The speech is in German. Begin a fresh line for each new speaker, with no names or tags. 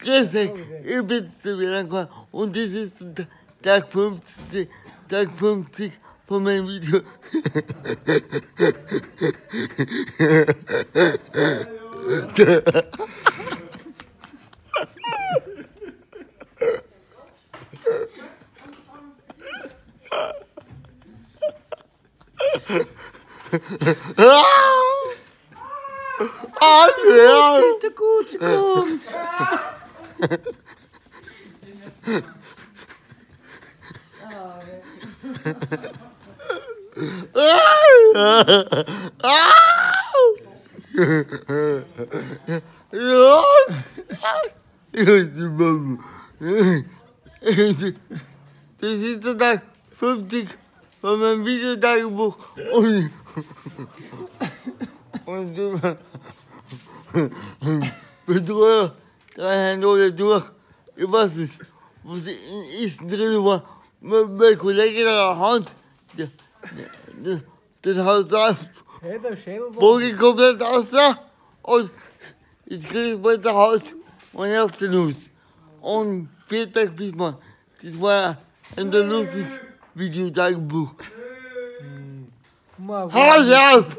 Grüß euch, ich bin's der Wiederankommen und das ist Tag 50, Tag 50 von meinem Video. Ah, ja.
Der Gute kommt.
Ja. Ja, die Mama. Das ist der Tag 50 von meinem Videotagebuch und, und du Betreuer, drei Hände durch. Ich weiß nicht, was in Essen drin war. Mein, mein Kollege in der Hand, der, der, der,
der Schädel
Bogen komplett aus und jetzt krieg ich bald der Haut und auf den Nuss. Und vier Tage bis mal. Das war ein der lustiges Videotagebuch.
Mal,
Halt auf!